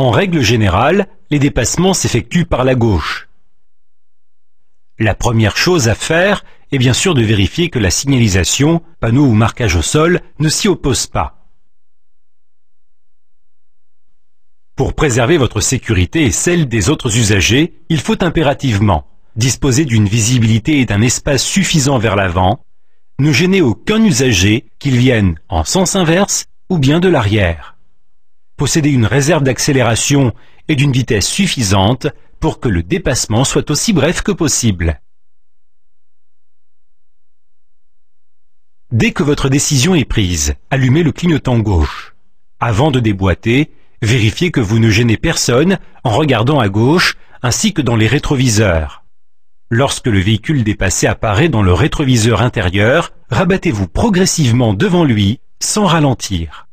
En règle générale, les dépassements s'effectuent par la gauche. La première chose à faire est bien sûr de vérifier que la signalisation, panneau ou marquage au sol, ne s'y oppose pas. Pour préserver votre sécurité et celle des autres usagers, il faut impérativement disposer d'une visibilité et d'un espace suffisant vers l'avant, ne gêner aucun usager, qu'il vienne en sens inverse ou bien de l'arrière. Posséder une réserve d'accélération et d'une vitesse suffisante pour que le dépassement soit aussi bref que possible. Dès que votre décision est prise, allumez le clignotant gauche. Avant de déboîter, vérifiez que vous ne gênez personne en regardant à gauche ainsi que dans les rétroviseurs. Lorsque le véhicule dépassé apparaît dans le rétroviseur intérieur, rabattez-vous progressivement devant lui sans ralentir.